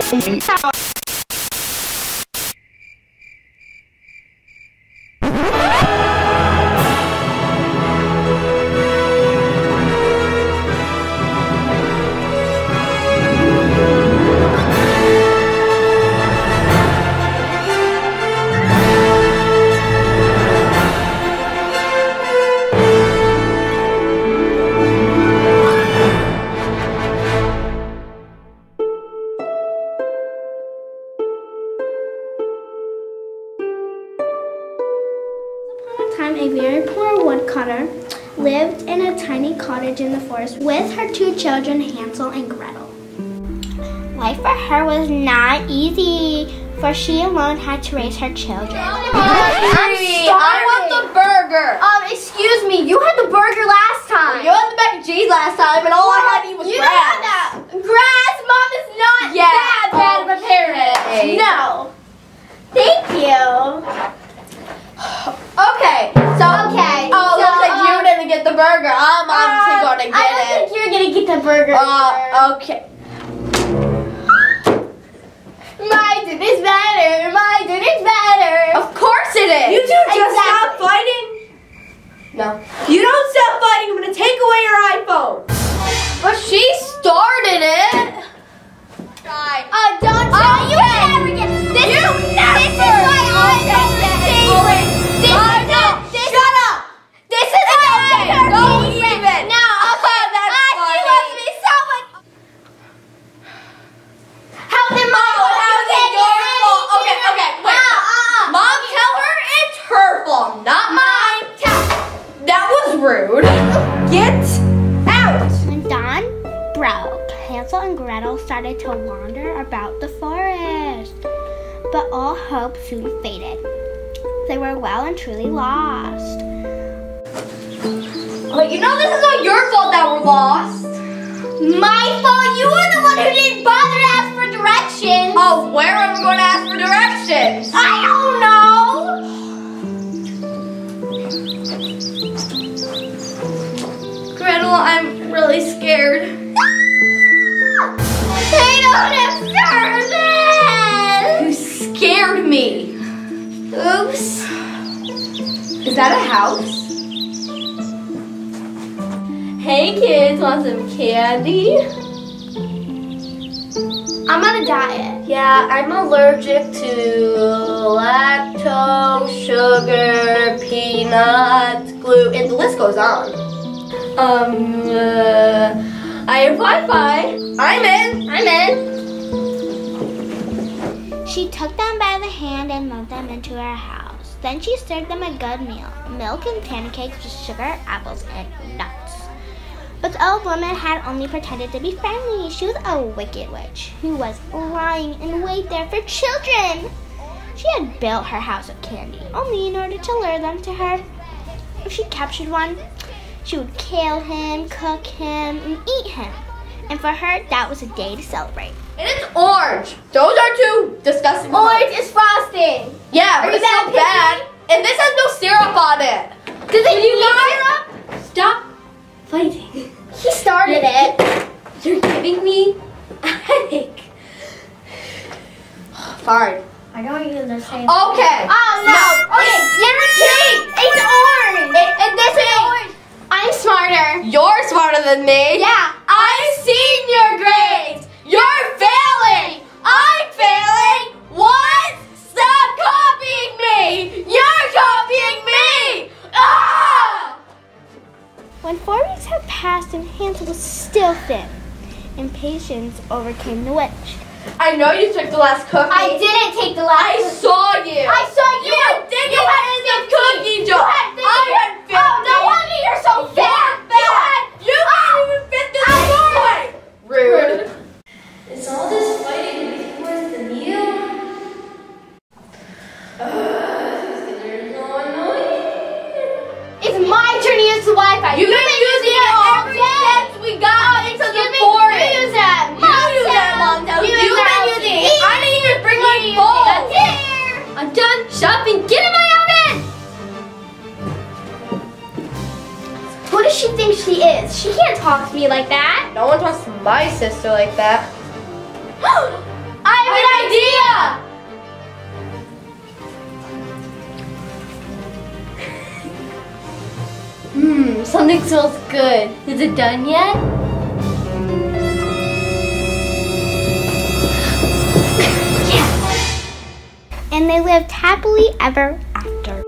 time, a very poor woodcutter lived in a tiny cottage in the forest with her two children, Hansel and Gretel. Life for her was not easy, for she alone had to raise her children. I want the burger. Um, excuse me, you had the burger last time. You had the mac and cheese last time, and all I had to eat was you grass. had that. Grass, Mom is not Yeah, that bad of a parent. okay. No. Thank you. Okay, so Okay, Oh, so, looks like you um, didn't get the burger. I'm obviously Uh, gonna get it. I don't it. think you're gonna get the burger. Uh, okay. My dude is better. My dude Get out. When dawn broke, Hansel and Gretel started to wander about the forest. But all hope soon faded. They were well and truly lost. But you know this is not your fault that we're lost. My fault? You were the one who didn't bother to ask for directions. Oh, where am I going to ask for directions? I don't know. Is that a house? Hey kids, want some candy? I'm on a diet. Yeah, I'm allergic to lactose, sugar, peanuts, gluten, and the list goes on. Um, uh, I have Wi-Fi. I'm in. I'm in. She took them by the hand and moved them into her house. Then she served them a good meal milk and pancakes with sugar, apples, and nuts. But the old woman had only pretended to be friendly. She was a wicked witch who was lying in wait there for children. She had built her house of candy only in order to lure them to her. If she captured one, she would kill him, cook him, and eat him. And for her, that was a day to celebrate. And it's orange. Those are two disgusting. Orange is frosting. Yeah, Are but it's that not bad. And this has no syrup on it. Does it need syrup? Stop fighting. He started it. You're giving me a headache. Fine. I don't use the same. Okay. Oh no! Okay, never change. It's orange. It- and this is orange. I'm smarter. You're smarter than me. Yeah. Your grades. You're failing. I'm failing. What? Stop copying me. You're copying me. Ah! When four weeks had passed and Hansel was still thin, impatience overcame the witch. I know you took the last cookie. I didn't take the last I saw you. I talk to me like that. No one talks to my sister like that. I have an idea! Hmm, something smells good. Is it done yet? yes! And they lived happily ever after.